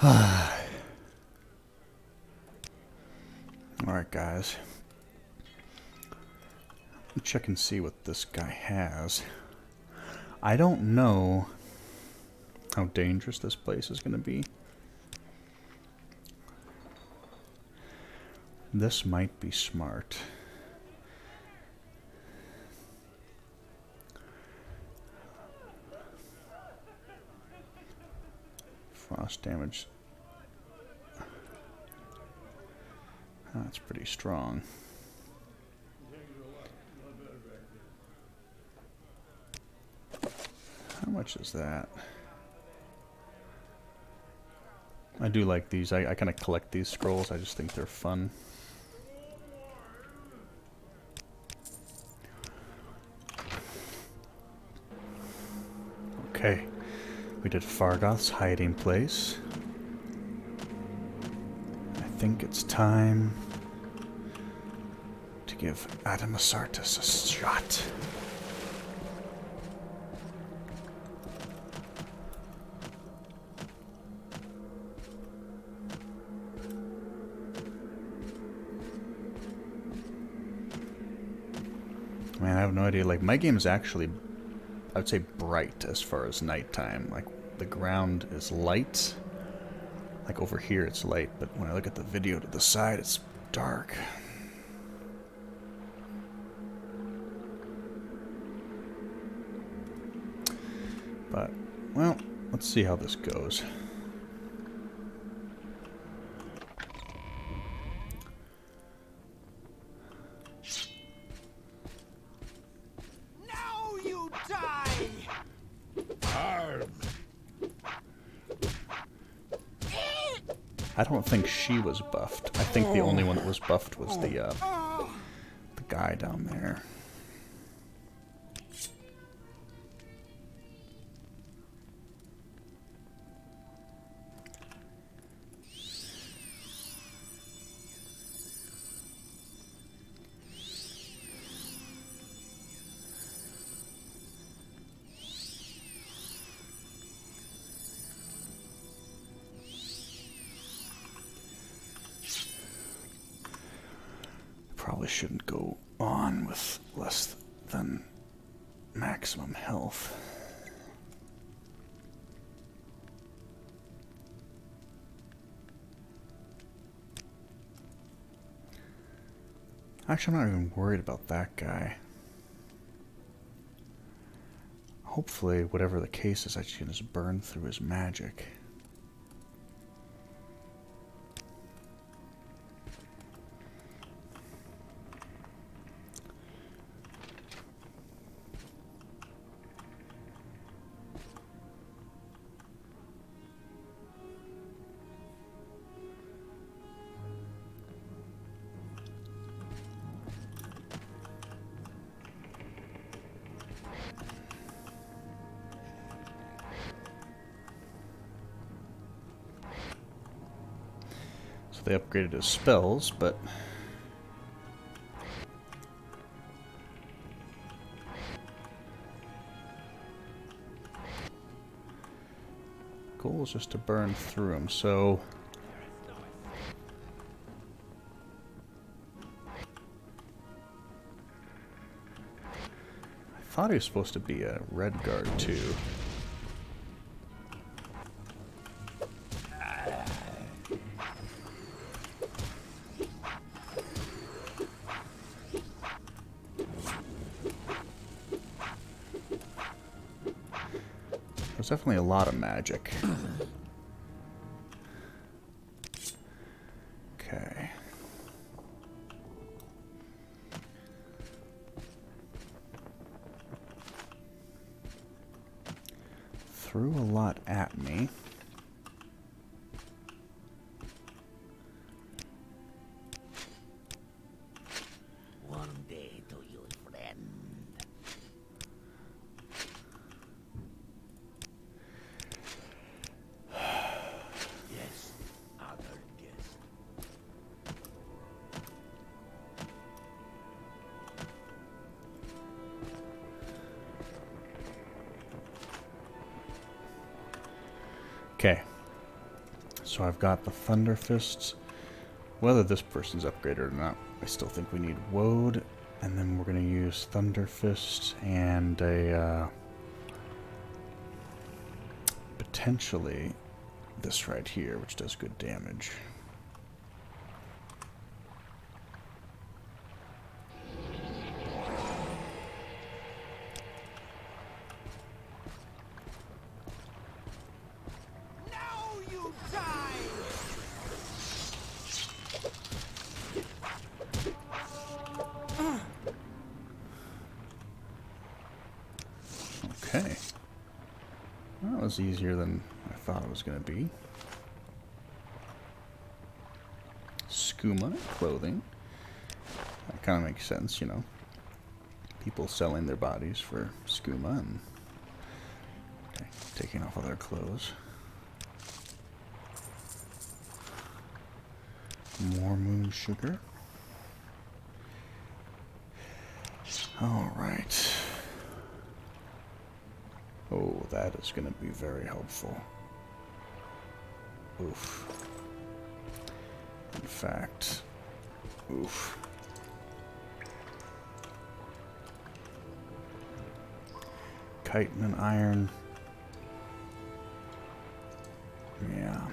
Alright, guys. Check and see what this guy has. I don't know how dangerous this place is going to be. This might be smart. Damage. That's pretty strong. How much is that? I do like these. I, I kind of collect these scrolls. I just think they're fun. Okay. We did Fargoth's hiding place. I think it's time to give Addamasartus a shot. Man, I have no idea. Like, my game is actually, I would say, bright as far as nighttime. Like, the ground is light. Like, over here it's light, but when I look at the video to the side, it's dark. But, well, let's see how this goes. I don't think she was buffed. I think the only one that was buffed was the uh, the guy down there. Shouldn't go on with less than maximum health. Actually, I'm not even worried about that guy. Hopefully, whatever the case is, I can just burn through his magic. They upgraded his spells, but goal is just to burn through him. So I thought he was supposed to be a Redguard too. Definitely a lot of magic. Got the Thunder Fists. Whether this person's upgraded or not, I still think we need Woad. And then we're going to use Thunder Fist and a... Uh, potentially this right here, which does good damage. That was easier than I thought it was going to be. Skooma clothing. That kind of makes sense, you know. People selling their bodies for skooma and taking off all their clothes. More moon sugar. All right. Oh, that is going to be very helpful. Oof. In fact, oof. Chitin and iron. Yeah.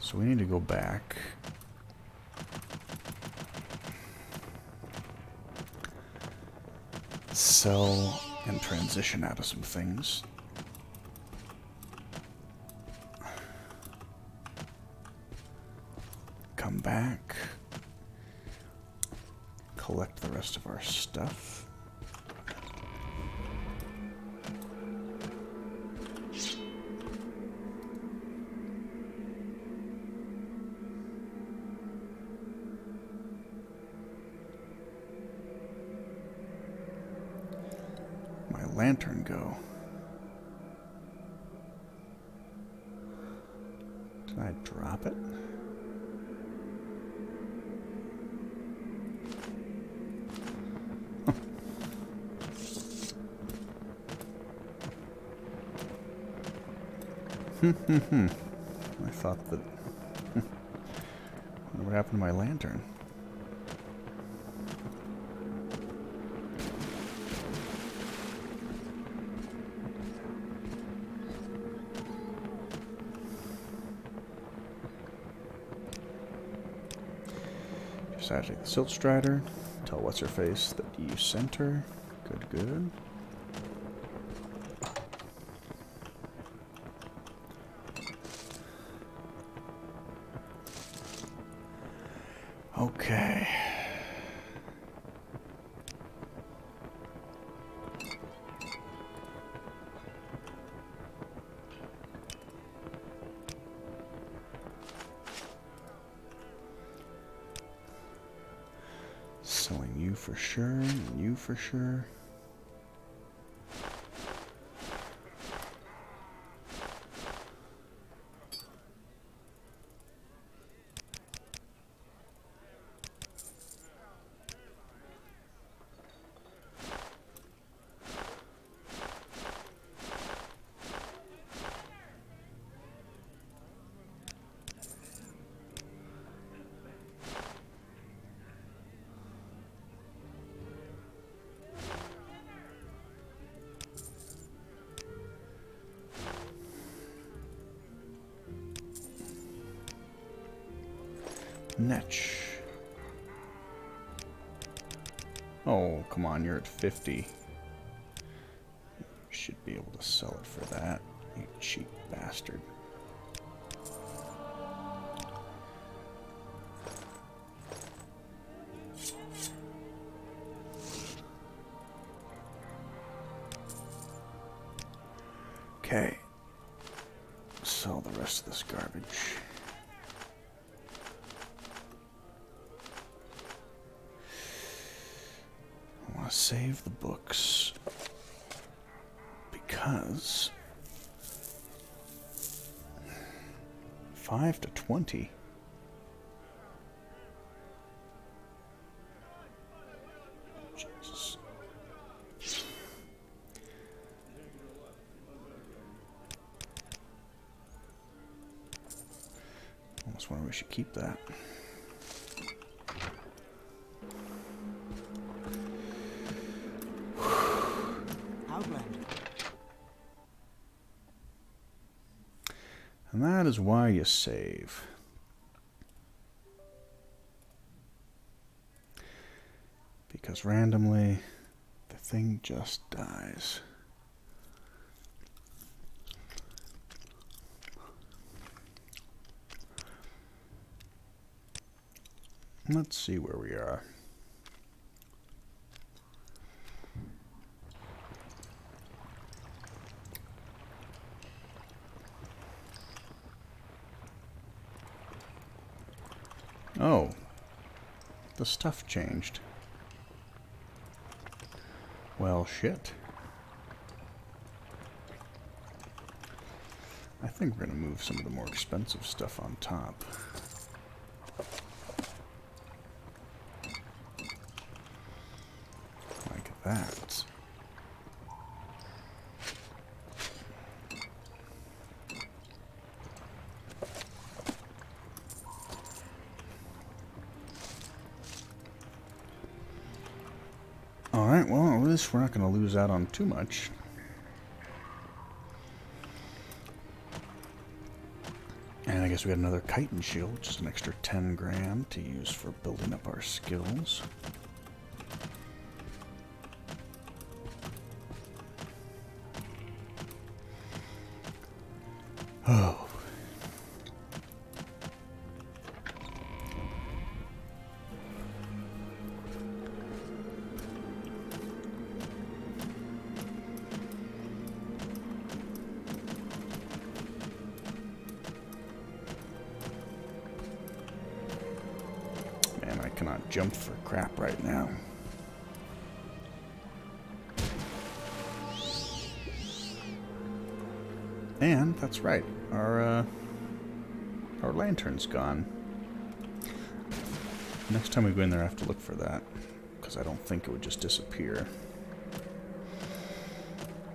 So we need to go back. Sell and transition out of some things. Come back. Collect the rest of our stuff. Lantern go? Did I drop it? I thought that. what happened to my lantern? Add the Silt Strider. Tell what's her face that you sent her. Good, good. Sure. 50. Should be able to sell it for that, you cheap bastard. Okay. Sell the rest of this garbage. to save the books because 5 to 20. Jesus. Almost wonder we should keep that. Why you save. Because randomly, the thing just dies. Let's see where we are. Oh. The stuff changed. Well, shit. I think we're going to move some of the more expensive stuff on top. Like that. Alright, well, at least we're not going to lose out on too much. And I guess we got another chitin shield, which is an extra 10 grand to use for building up our skills. Gone. Next time we go in there, I have to look for that because I don't think it would just disappear.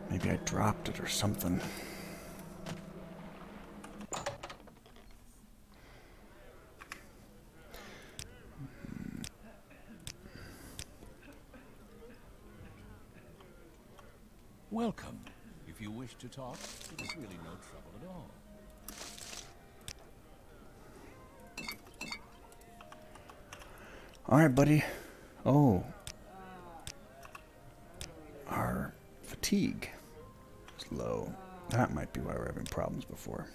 Maybe I dropped it or something. Welcome. If you wish to talk, it is really no trouble at all. All right, buddy. Oh. Our fatigue is low. That might be why we're having problems before.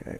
Okay.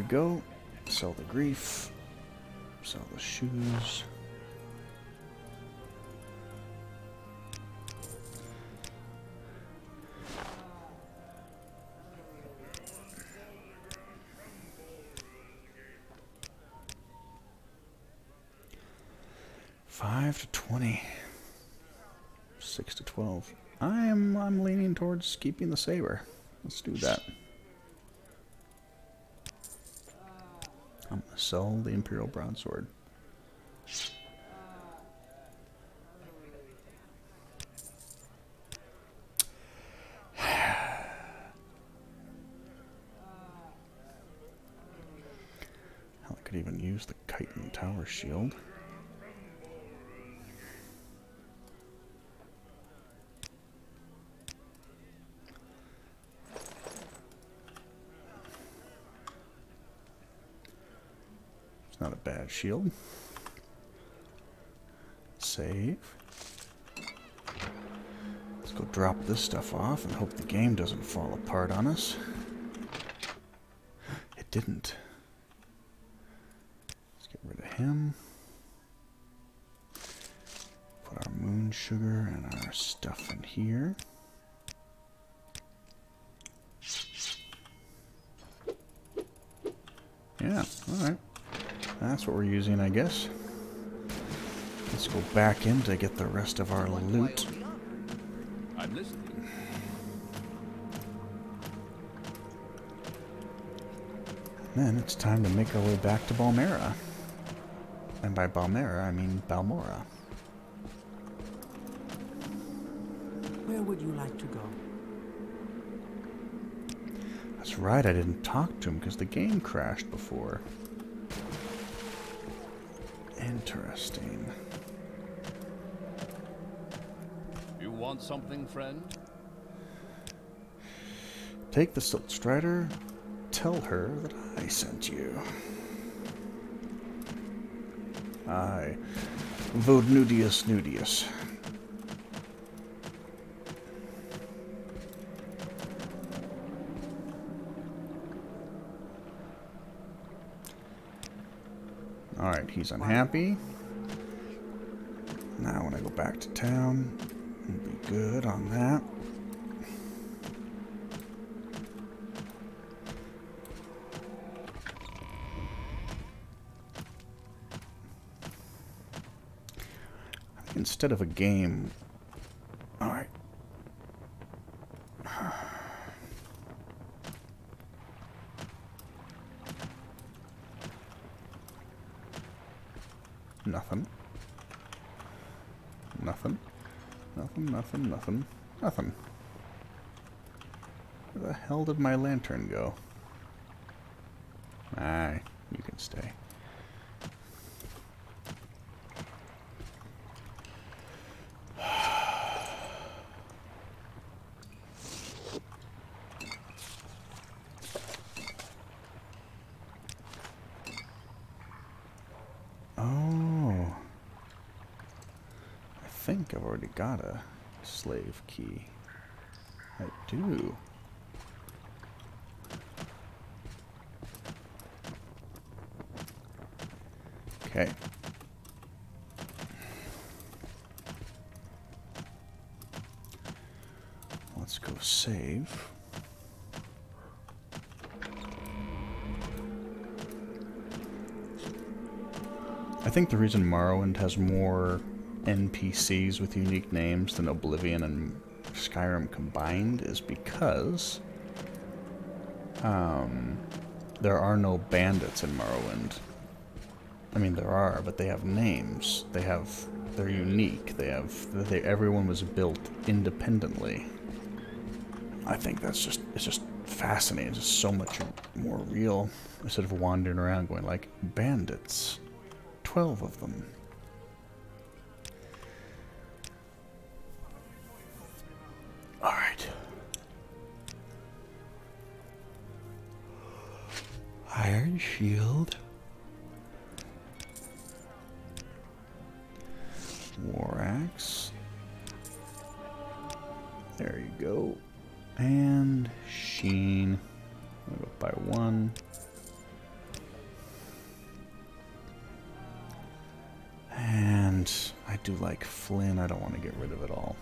We go. Sell the grief. Sell the shoes. Five to twenty. Six to twelve. I'm I'm leaning towards keeping the saber. Let's do that. Sell the Imperial Broadsword. Hell, I could even use the chitin tower shield. that shield. Save. Let's go drop this stuff off and hope the game doesn't fall apart on us. It didn't. Let's get rid of him. Put our moon sugar and our stuff in here. Yeah, alright. That's what we're using, I guess. Let's go back in to get the rest of our loot. I'm listening. Then it's time to make our way back to Balmera. And by Balmera, I mean Balmora. Where would you like to go? That's right, I didn't talk to him because the game crashed before. Interesting. You want something, friend? Take the Silt Strider, tell her that I sent you. I, Vodunius Nuccius. Alright, he's unhappy. Now when I go back to town, be good on that. Instead of a game... Alright. Nothing. Nothing. Nothing, nothing, nothing. Nothing. Where the hell did my lantern go? Aye, you can stay. Oh. I think I've already got a slave key. I do. Okay. Let's go save. I think the reason Morrowind has more NPCs with unique names than Oblivion and Skyrim combined is because um, there are no bandits in Morrowind. I mean, there are, but they have names. They have, they're unique. They have, they, everyone was built independently. I think that's just, it's just fascinating. It's just so much more real instead of wandering around going like, bandits. Twelve of them. Do like Flynn. I don't want to get rid of it all.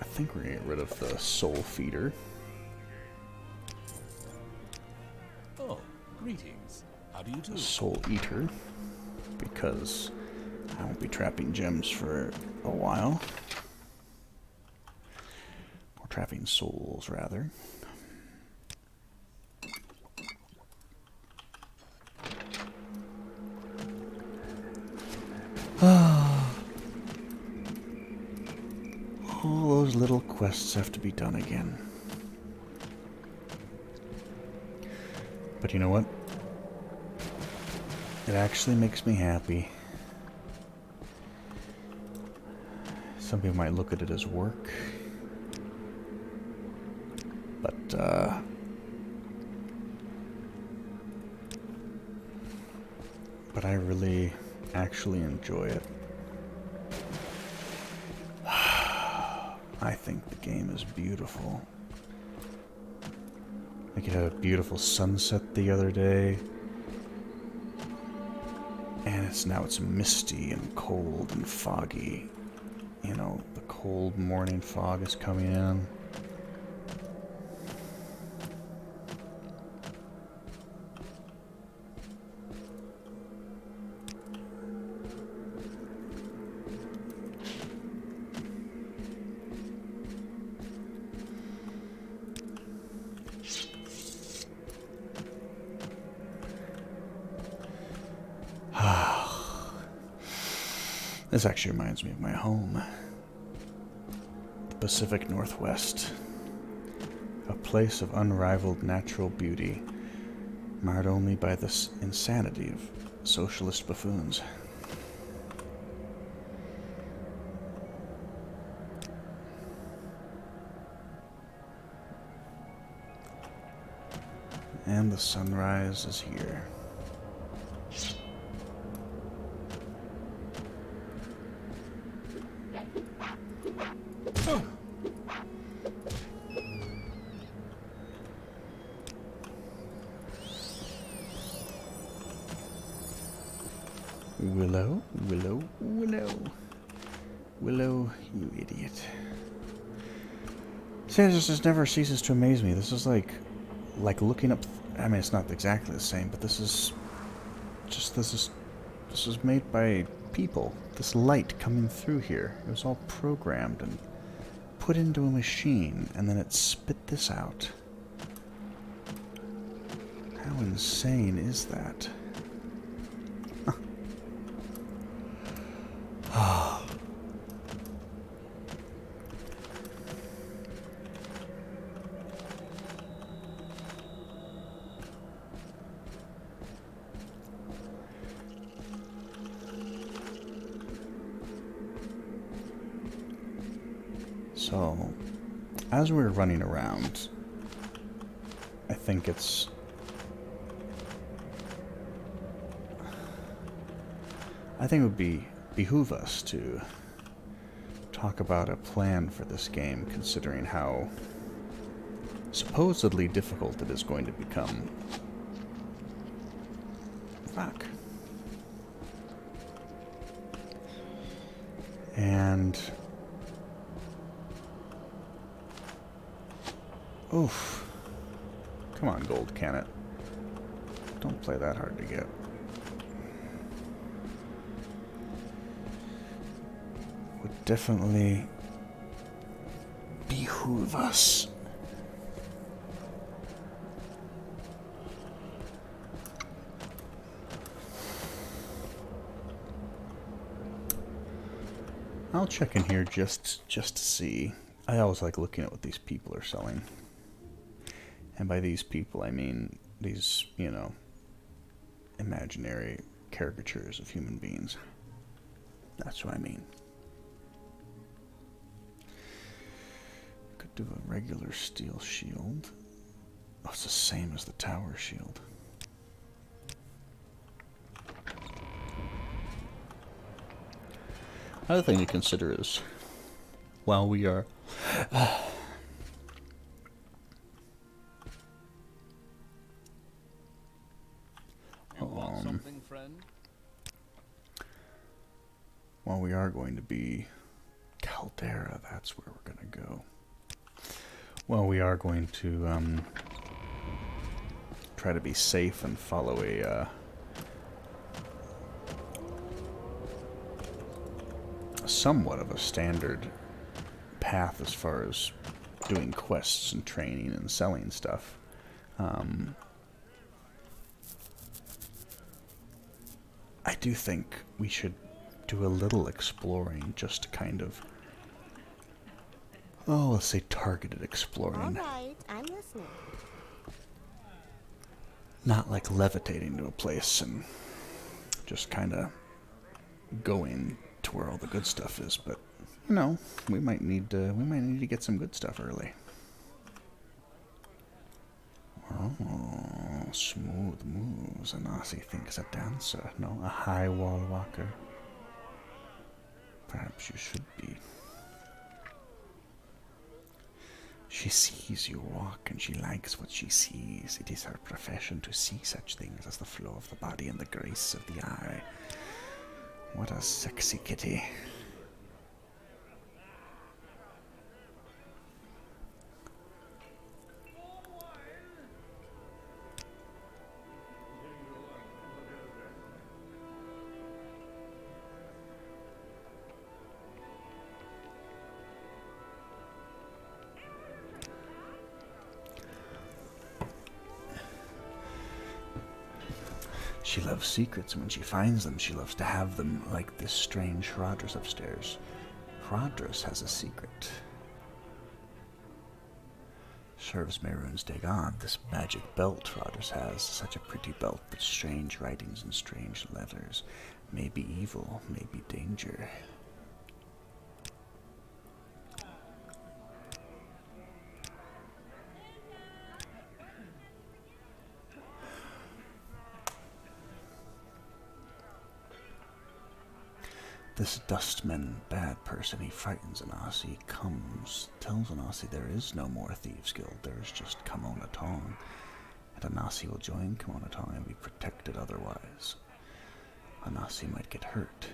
I think we're going to get rid of the Soul Feeder. Oh, greetings. How do you do? Soul Eater. Because I won't be trapping gems for a while. Or trapping souls, rather. quests have to be done again. But you know what? It actually makes me happy. Some people might look at it as work. But, uh... But I really, actually enjoy it. Game is beautiful. Like it had a beautiful sunset the other day. And it's now it's misty and cold and foggy. You know, the cold morning fog is coming in. This actually reminds me of my home. The Pacific Northwest. A place of unrivaled natural beauty, marred only by the insanity of socialist buffoons. And the sunrise is here. See, this just never ceases to amaze me. This is like, like looking up. I mean, it's not exactly the same, but this is just this is this is made by people. This light coming through here. It was all programmed and put into a machine, and then it spit this out. How insane is that? So, as we're running around, I think it's I think it would be behoove us to talk about a plan for this game, considering how supposedly difficult it is going to become. Fuck. And Oof. Come on, gold can it. Don't play that hard to get. Would definitely behoove us. I'll check in here just just to see. I always like looking at what these people are selling. And by these people, I mean these, you know, imaginary caricatures of human beings. That's what I mean. Could do a regular steel shield. Oh, it's the same as the tower shield. Another thing to consider is while we are uh, going to be Caldera. That's where we're going to go. Well, we are going to um, try to be safe and follow a uh, somewhat of a standard path as far as doing quests and training and selling stuff. Um, I do think we should do a little exploring, just to kind of. Oh, let's say targeted exploring. All right, I'm listening. Not like levitating to a place and just kind of going to where all the good stuff is, but you know, we might need to we might need to get some good stuff early. Oh, smooth moves. Ahnassi thinks a dancer, no, a high wall walker. Perhaps you should be. She sees you walk and she likes what she sees. It is her profession to see such things as the flow of the body and the grace of the eye. What a sexy kitty. Secrets, and when she finds them, she loves to have them like this strange Hrordis upstairs. Hrordis has a secret. Serves Mehrunes Dagon, this magic belt Hrordis has. Such a pretty belt, but strange writings and strange letters. Maybe evil, maybe danger. This Dunmer, bad person, he frightens Ahnassi, He comes, tells Ahnassi there is no more Thieves Guild, there is just Camonna Tong. And Ahnassi will join Camonna Tong and be protected otherwise. Ahnassi might get hurt.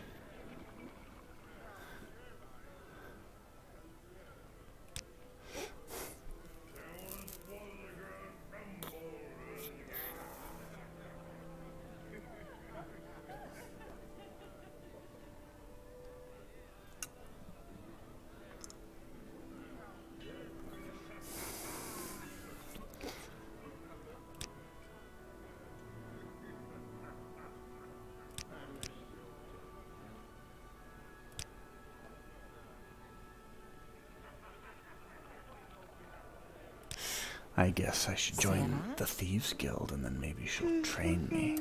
I guess I should join the Thieves Guild and then maybe she'll train me.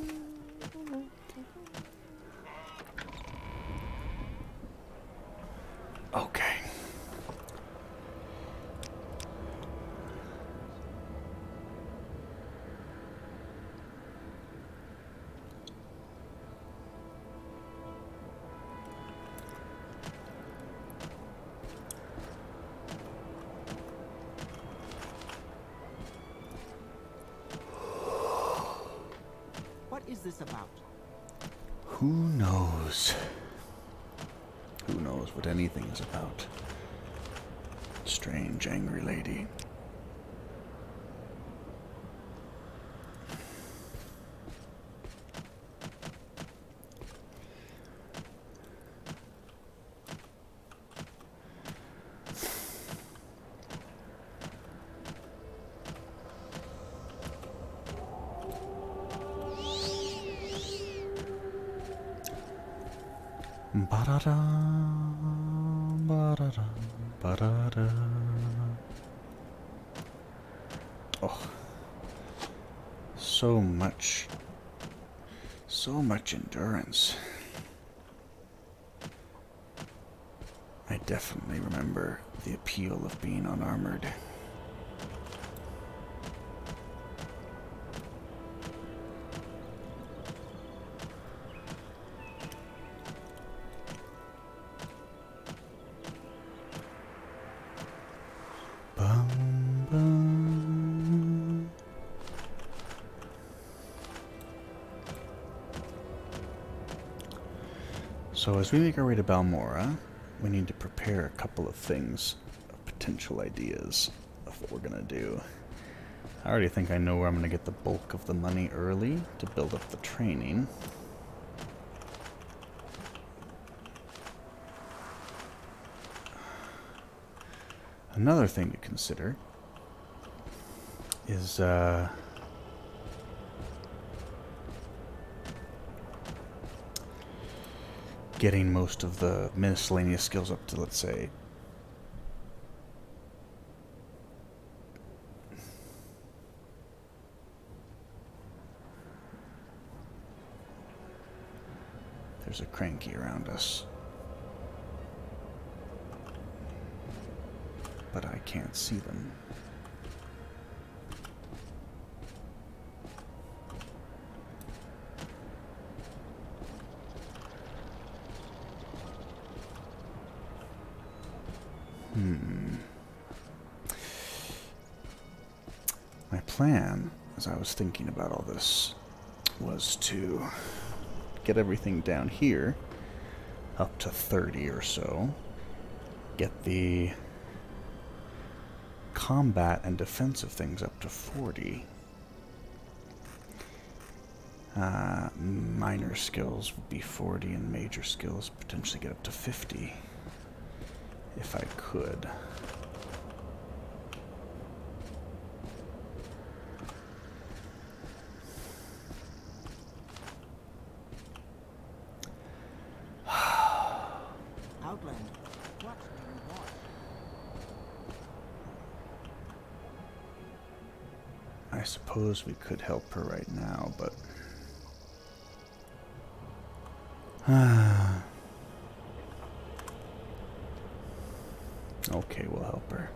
So much endurance. I definitely remember the appeal of being unarmored. So as we make our way to Balmora, we need to prepare a couple of things, potential ideas of what we're gonna do. I already think I know where I'm gonna get the bulk of the money early to build up the training. Another thing to consider is uh, getting most of the miscellaneous skills up to, let's say, there's a cranky around us. but I can't see them. Plan, as I was thinking about all this, was to get everything down here up to 30 or so, get the combat and defensive things up to 40. Uh, minor skills would be 40 and major skills potentially get up to 50 if I could. Outlander, what do you want? I suppose we could help her right now, but. okay, we'll help her.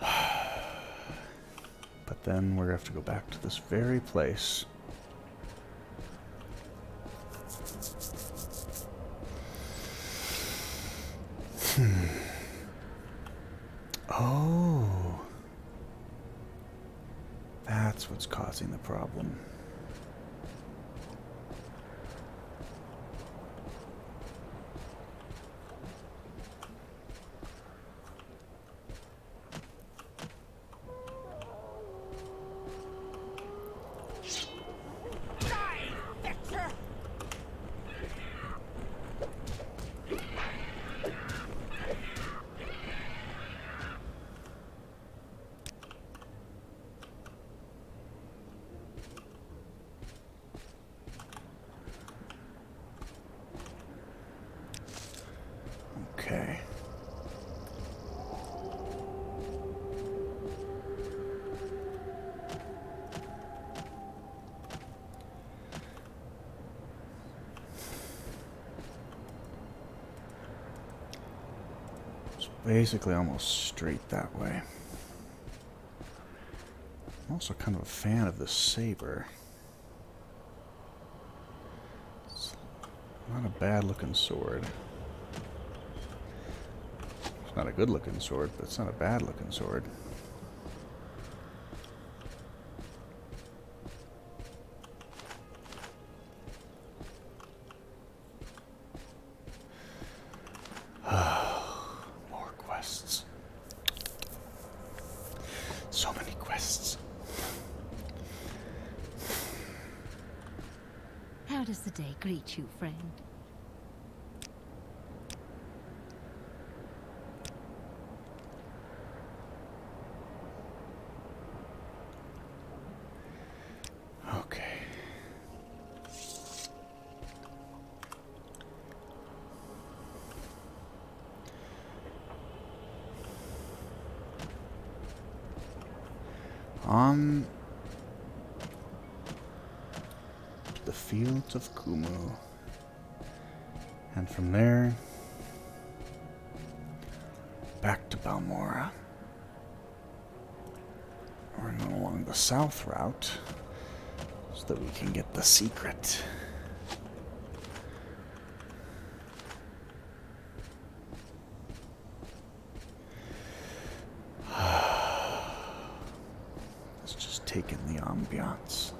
But then we're going to have to go back to this very place. Oh. That's what's causing the problem. Okay. It's basically almost straight that way. I'm also kind of a fan of the saber. It's not a bad looking sword. It's not a good looking sword, but it's not a bad looking sword. Route so that we can get the secret. Let's just take in the ambiance.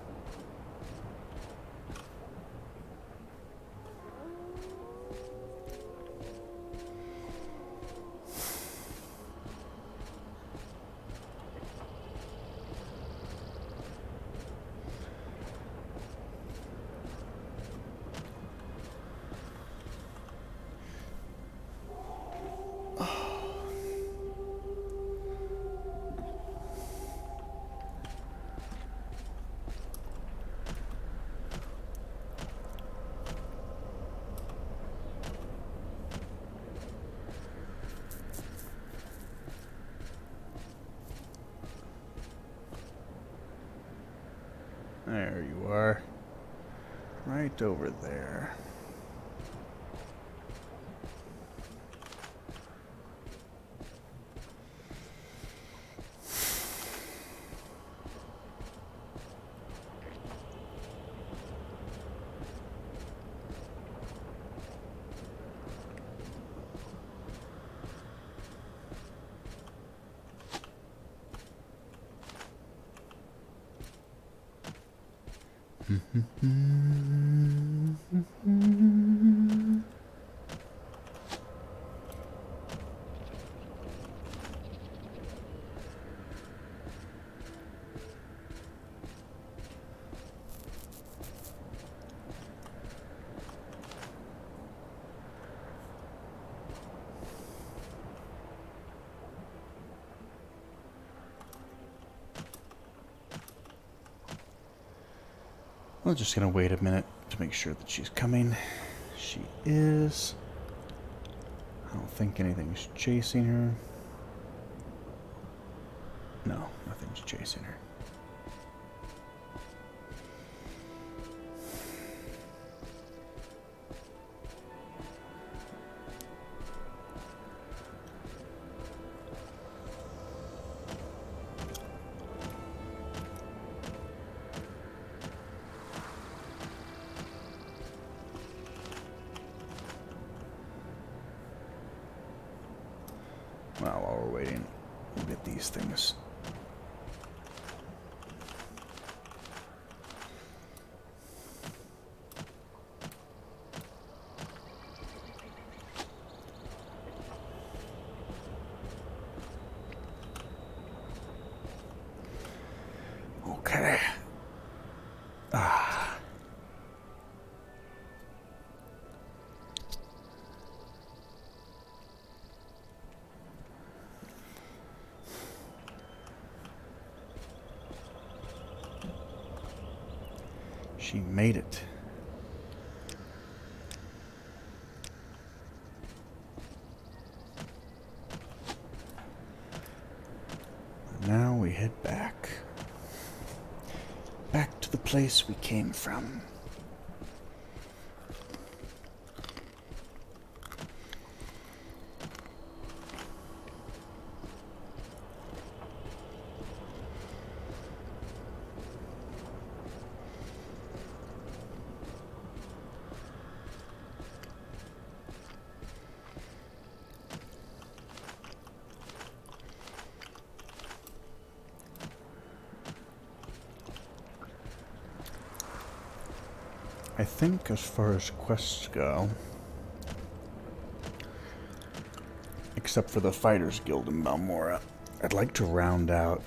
There you are. Right over there. We're just gonna wait a minute to make sure that she's coming. She is. I don't think anything's chasing her. No, nothing's chasing her. Well, get these things. Place we came from. Think as far as quests go, except for the Fighters Guild in Balmora, I'd like to round out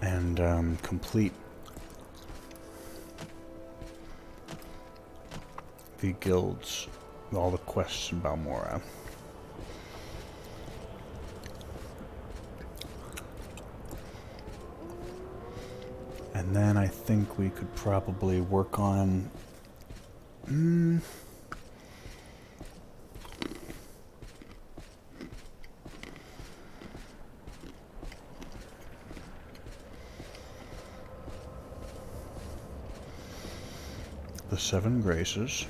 and um, complete the guilds, all the quests in Balmora. And then I think we could probably work on. Mm, the Seven Graces.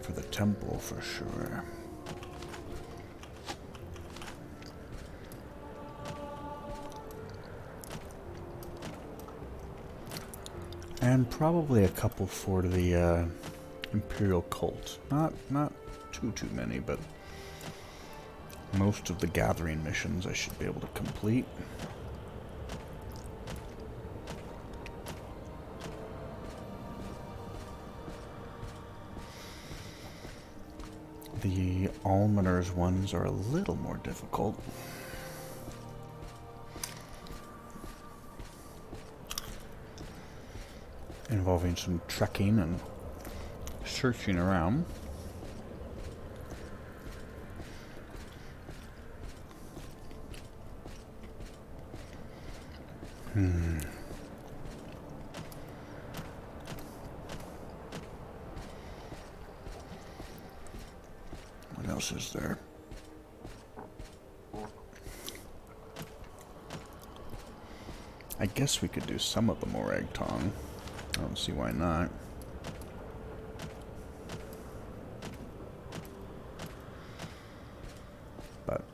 For the temple, for sure. And probably a couple for the uh, Imperial Cult. Not not too too many, but most of the gathering missions I should be able to complete. The Almoners ones are a little more difficult. Involving some trekking and searching around. Hmm. What else is there? I guess we could do some of the Morag Tong. I don't see why not. But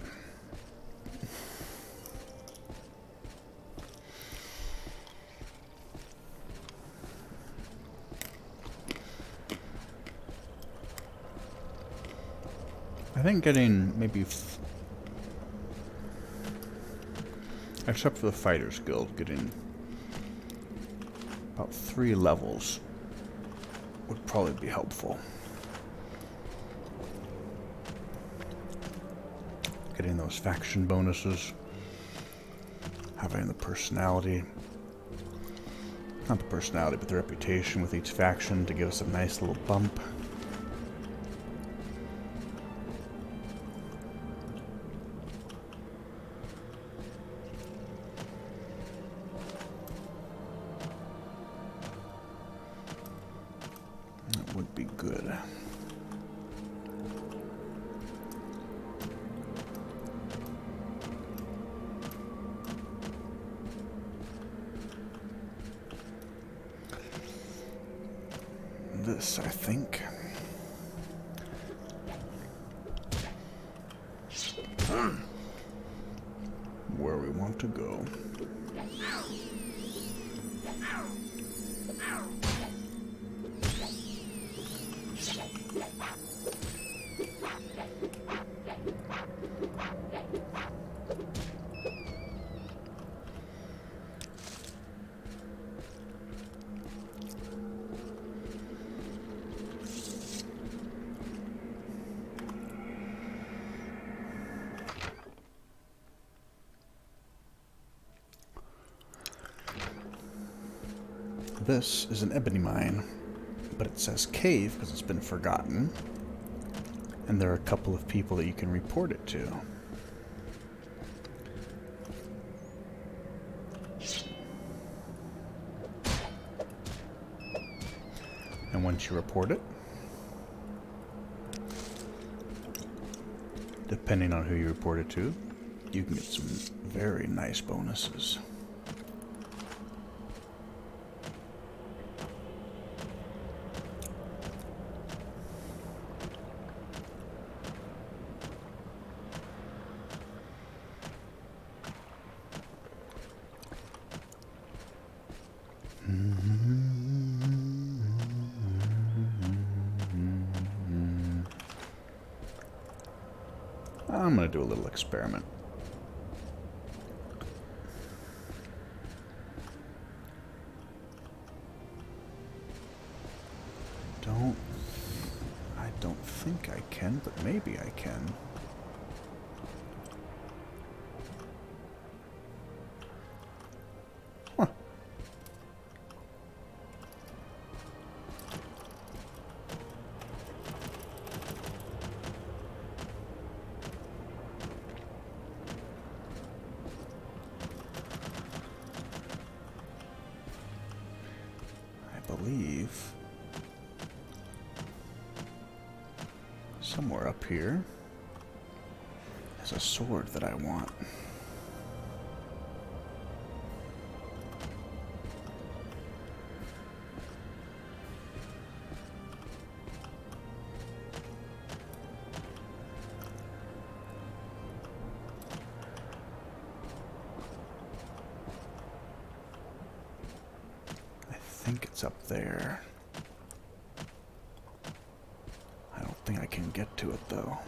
I think getting maybe except for the Fighters Guild getting about three levels would probably be helpful. Getting those faction bonuses, having the personality, not the personality, but the reputation with each faction to give us a nice little bump. This is an ebony mine, but it says cave because it's been forgotten. And there are a couple of people that you can report it to. And once you report it, depending on who you report it to, you can get some very nice bonuses. I'm going to do a little experiment. Don't... I don't think I can, but maybe I can. Here is a sword that I want. I can get to it though.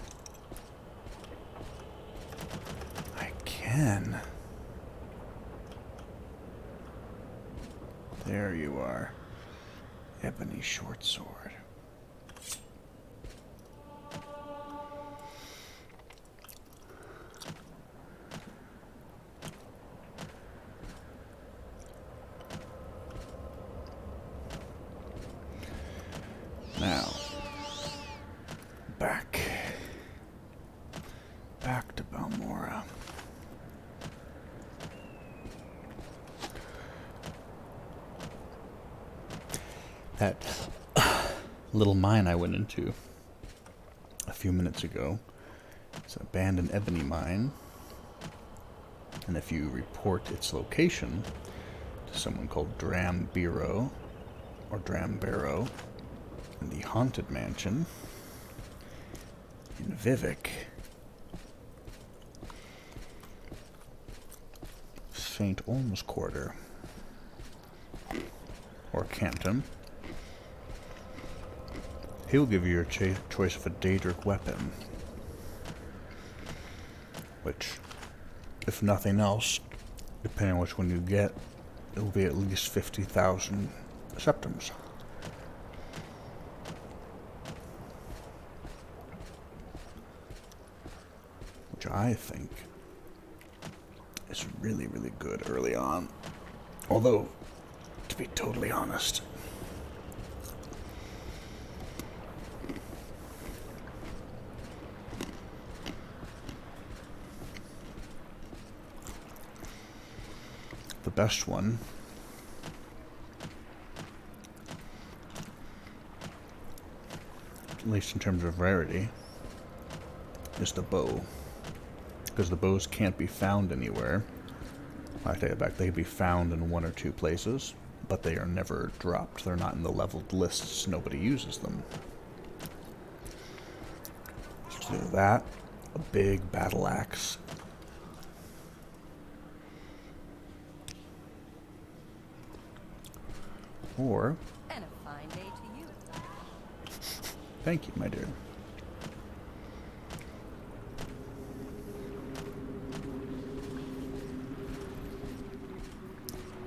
I can. There you are. Ebony short sword. Mine I went into a few minutes ago. It's an abandoned ebony mine. And if you report its location to someone called Drambiro, or Drambaro, in the Haunted Mansion in Vivec. St. Olm's Quarter. Or Canton. He'll give you your choice of a Daedric weapon. Which, if nothing else, depending on which one you get, it will be at least 50,000 septims. Which I think is really, really good early on. Although, to be totally honest, best one. At least in terms of rarity is the bow. Because the bows can't be found anywhere. I take it back they can be found in one or two places but they are never dropped. They're not in the leveled lists. Nobody uses them. So that. A big battle axe Or, And a fine day to you. thank you, my dear.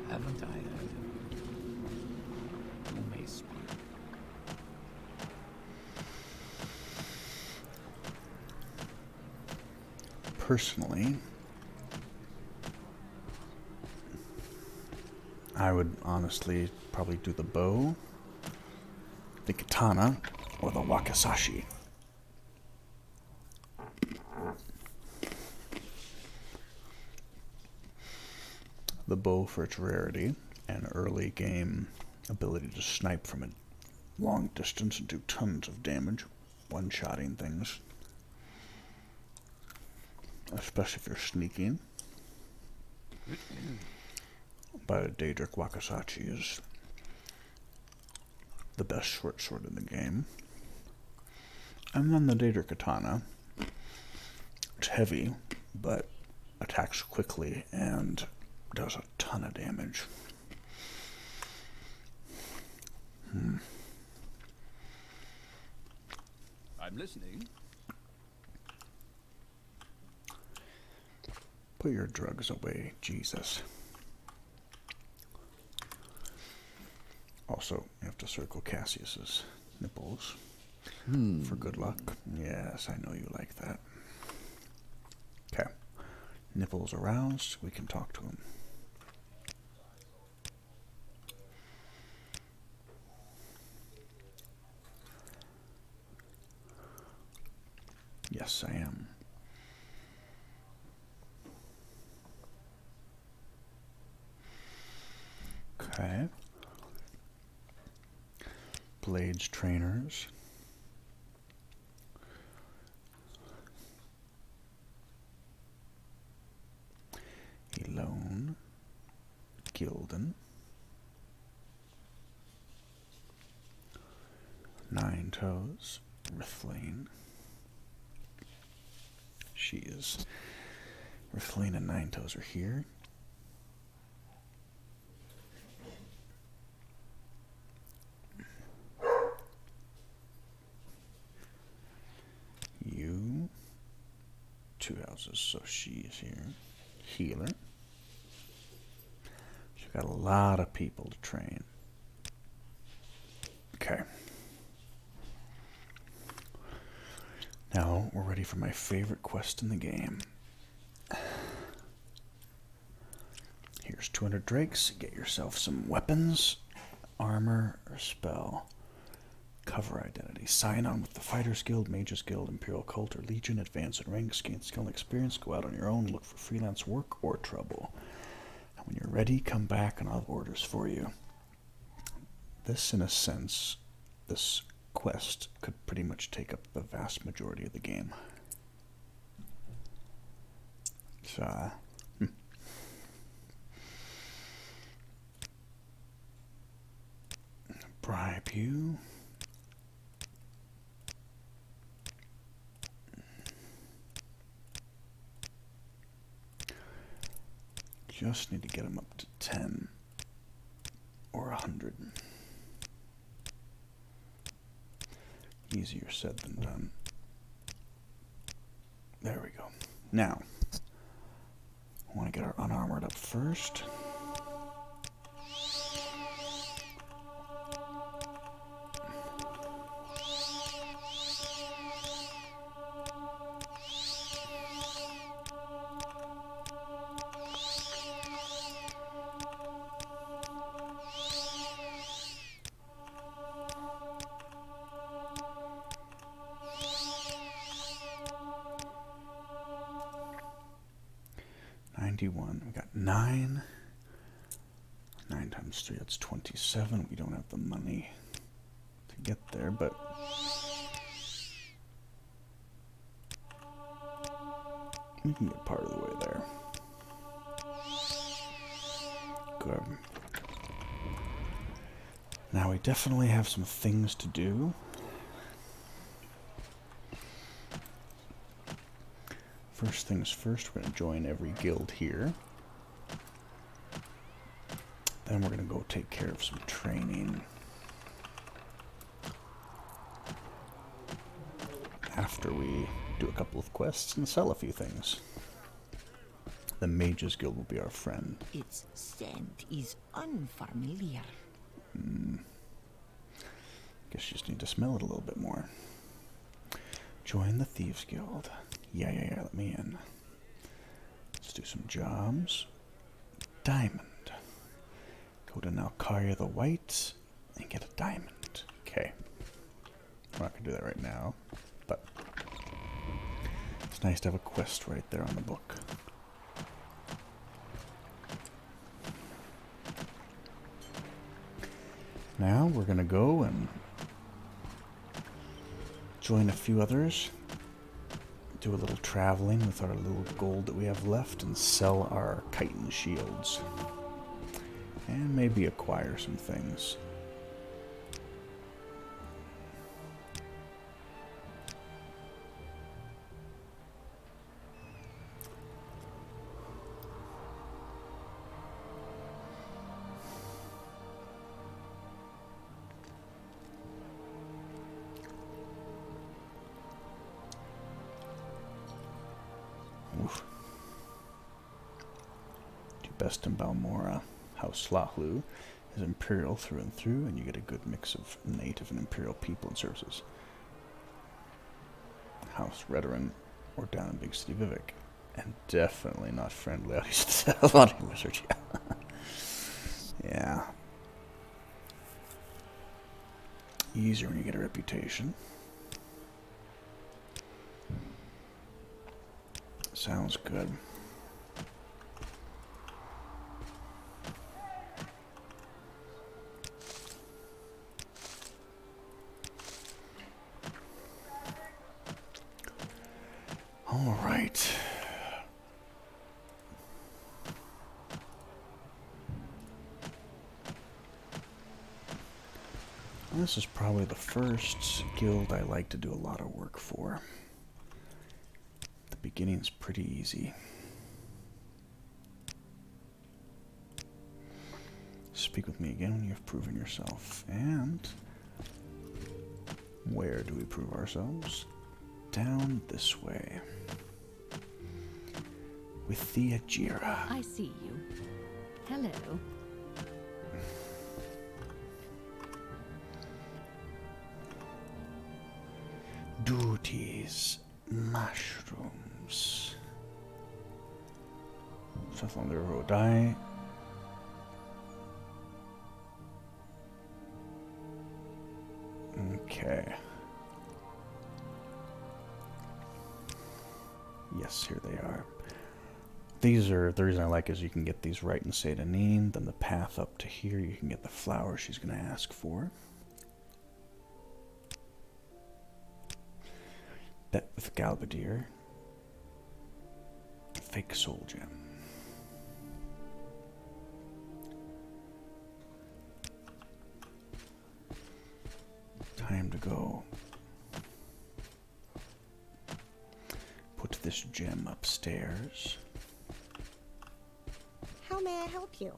Haven't I heard? You may speak. Personally, I would honestly probably do the bow, the katana, or the wakizashi. The bow for its rarity and early game ability to snipe from a long distance and do tons of damage, one-shotting things. Especially if you're sneaking. But Daedric Wakizashi is the best short sword in the game. And then the Daedric Katana. It's heavy, but attacks quickly and does a ton of damage. Hmm. I'm listening. Put your drugs away, Jesus. Also, you have to circle Cassius's nipples hmm. for good luck. Yes, I know you like that. Okay. Nipples aroused, we can talk to him. Yes, I am. Okay. Blades trainers. Elone. Gilden, Nine Toes. Rithleen. She is. Rithleen and Nine Toes are here. You. Two houses, so she is here. Healer. She's got a lot of people to train. Okay. Now we're ready for my favorite quest in the game. Here's 200 drakes. Get yourself some weapons, armor, or spell. Cover identity. Sign on with the Fighters Guild, Mages Guild, Imperial Cult, or Legion. Advance in ranks, gain skill and experience. Go out on your own. Look for freelance work or trouble. And when you're ready, come back and I'll have orders for you. This, in a sense, this quest could pretty much take up the vast majority of the game. So, uh, hmm. bribe you. Just need to get them up to 10 or 100. Easier said than done. There we go. Now, I want to get our unarmored up first. Three, that's twenty-seven. We don't have the money to get there, but we can get part of the way there. Good. Now we definitely have some things to do. First things first, we're going to join every guild here. Then we're going to go take care of some training. After we do a couple of quests and sell a few things. The Mages Guild will be our friend. Its scent is unfamiliar. Hmm. Guess you just need to smell it a little bit more. Join the Thieves Guild. Yeah, yeah, yeah, let me in. Let's do some jobs. Diamond. Go to carry the White and get a diamond. Okay. We're not going to do that right now, but it's nice to have a quest right there on the book. Now we're going to go and join a few others, do a little traveling with our little gold that we have left, and sell our chitin shields. And maybe acquire some things. Do best in Balmora. House Hlaalu is imperial through and through, and you get a good mix of native and imperial people and services. House Redoran or down in Big City Vivec. And definitely not friendly. I used to say a lot of wizard, yeah. yeah. Easier when you get a reputation. Sounds good. All right. This is probably the first guild I like to do a lot of work for. The beginning's pretty easy. Speak with me again when you have proven yourself. And where do we prove ourselves? Down this way. With the Ajira. I see you. Hello. Duties. Mushrooms. Stuff on the road. I. Okay. Yes, here they are. These are the reason I like is you can get these right in Seyda Neen, then the path up to here you can get the flower she's going to ask for. With Galbedir. Fake soul gem. Time to go. Put this gem upstairs. How may I help you?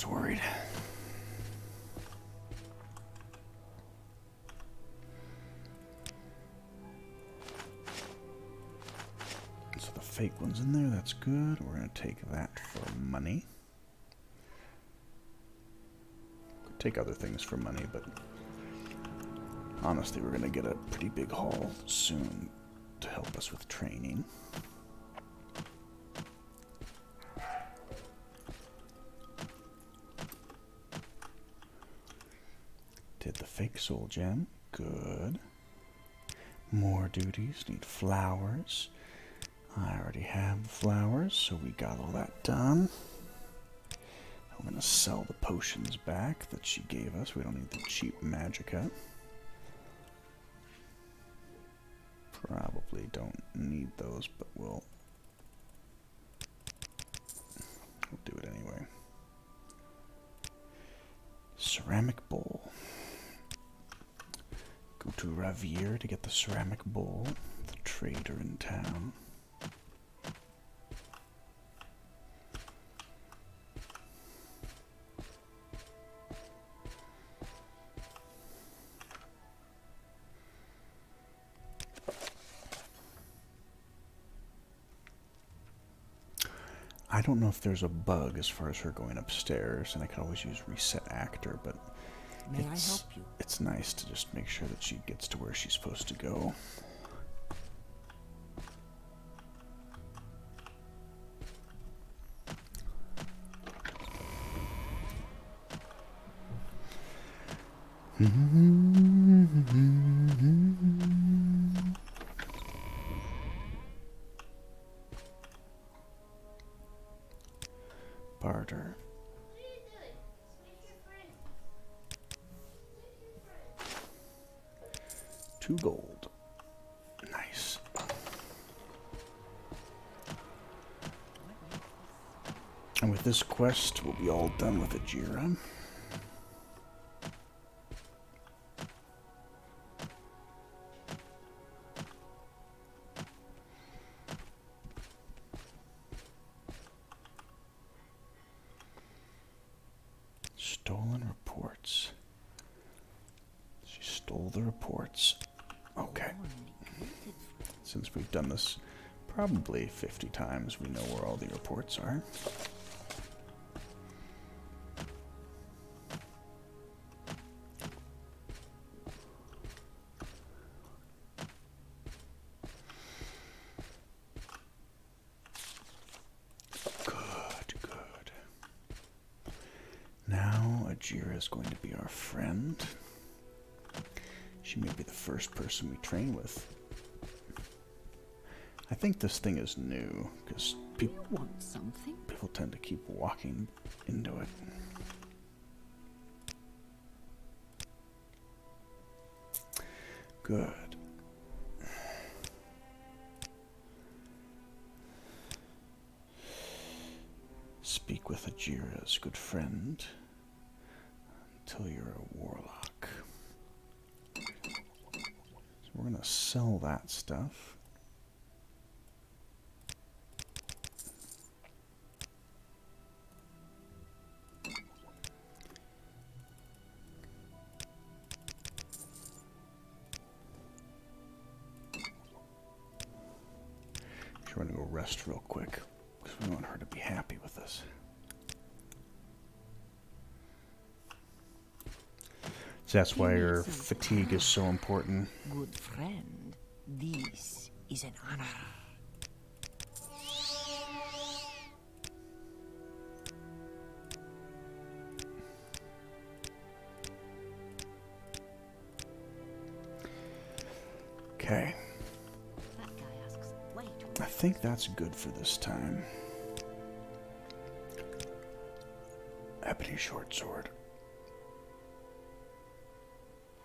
Was worried. So the fake one's in there, that's good. We're going to take that for money. Could take other things for money, but honestly, we're going to get a pretty big haul soon to help us with training. Soul gem. Good. More duties. Need flowers. I already have the flowers, so we got all that done. I'm going to sell the potions back that she gave us. We don't need the cheap magicka. Probably don't need those, but we'll, we'll Go to get the ceramic bowl, the trader in town. I don't know if there's a bug as far as her going upstairs, and I could always use reset actor, but May I it's, help you? it's nice to just make sure that she gets to where she's supposed to go. Barter. Two gold. Nice. And with this quest, we'll be all done with Ajira. Probably 50 times, we know where all the reports are. Good, good. Now Ajira is going to be our friend. She may be the first person we train with. I think this thing is new because people Want something? people tend to keep walking into it. Good. Speak with Ajira's good friend until you're a warlock. So we're gonna sell that stuff. Real quick because we want her to be happy with us. So that's why her fatigue is so important. Good friend, this is an honor. Okay, think that's good for this time. Ebony short sword.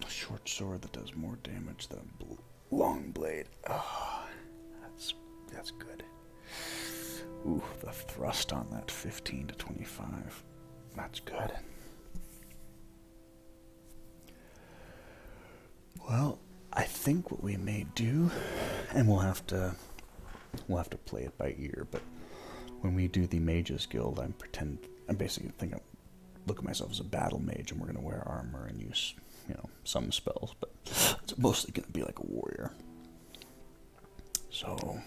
A short sword that does more damage than long blade. Oh, that's that's good. Ooh, the thrust on that 15 to 25. That's good. Well, I think what we may do, and we'll have to we'll have to play it by ear, but when we do the Mages Guild, I'm pretend I'm basically thinking look at myself as a battle mage, and we're gonna wear armor and use you know some spells, but it's mostly gonna be like a warrior. So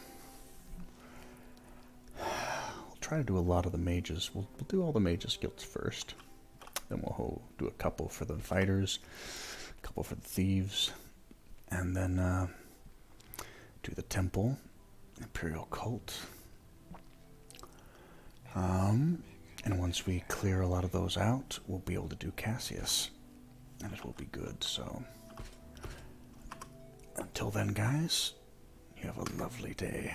we'll try to do a lot of the mages. We'll, we'll do all the mages guilds first. Then we'll do a couple for the fighters, a couple for the thieves, and then uh, do the temple, imperial cult. Um, and once we clear a lot of those out, we'll be able to do Cassius, and it will be good. So until then, guys, you have a lovely day.